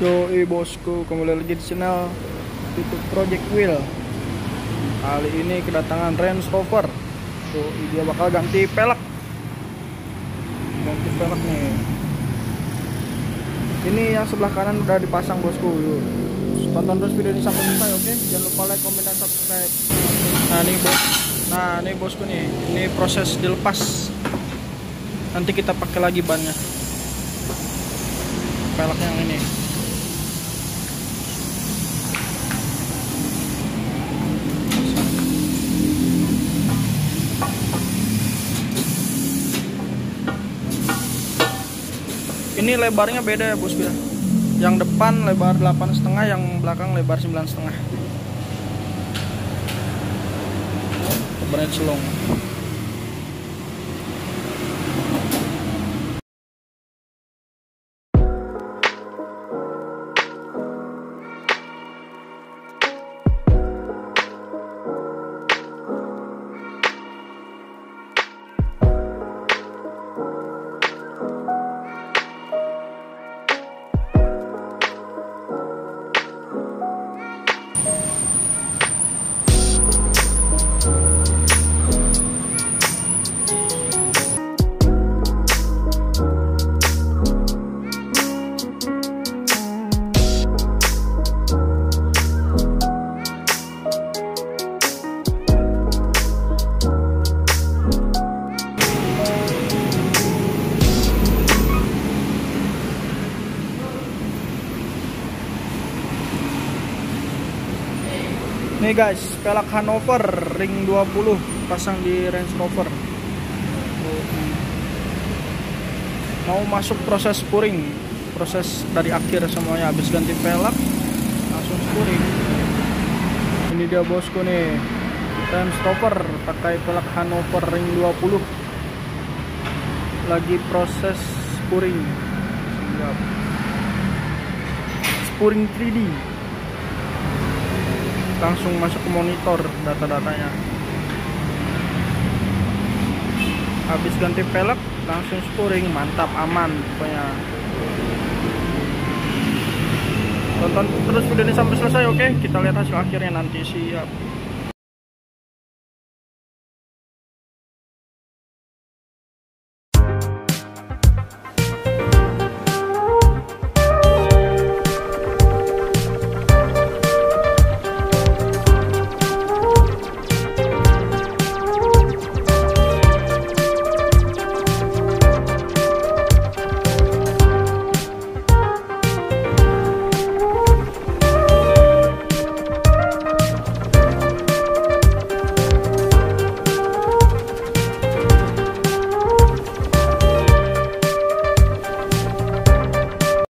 Yoi bosku, kembali lagi di channel YouTube Project Wheel. Kali ini kedatangan Range Rover. Tuh, dia bakal ganti pelek. Ganti pelek nih. Ini yang sebelah kanan udah dipasang bosku. Yuk. Tonton terus video ini sampai selesai, oke? Jangan lupa like, komen, dan subscribe. Nah, ini bos. Nah, ini bosku nih. Ini proses dilepas. Nanti kita pakai lagi bannya. Pelek yang ini. Ini lebarnya beda ya bosku ya yang depan lebar 8 setengah yang belakang lebar 9 setengah. Branch long Nih guys, pelak Hanover ring 20 pasang di Range Rover. Mau masuk proses spuring, proses dari akhir semuanya habis ganti pelak langsung spuring. Ini dia bosku nih. Range Rover pakai pelak Hanover ring 20. Lagi proses spuring. Siap. Spuring 3D langsung masuk ke monitor data-datanya. Habis ganti pelek langsung spuring mantap aman pokoknya. Tonton terus video ini sampai selesai oke? Okay? kita lihat hasil akhirnya nanti siap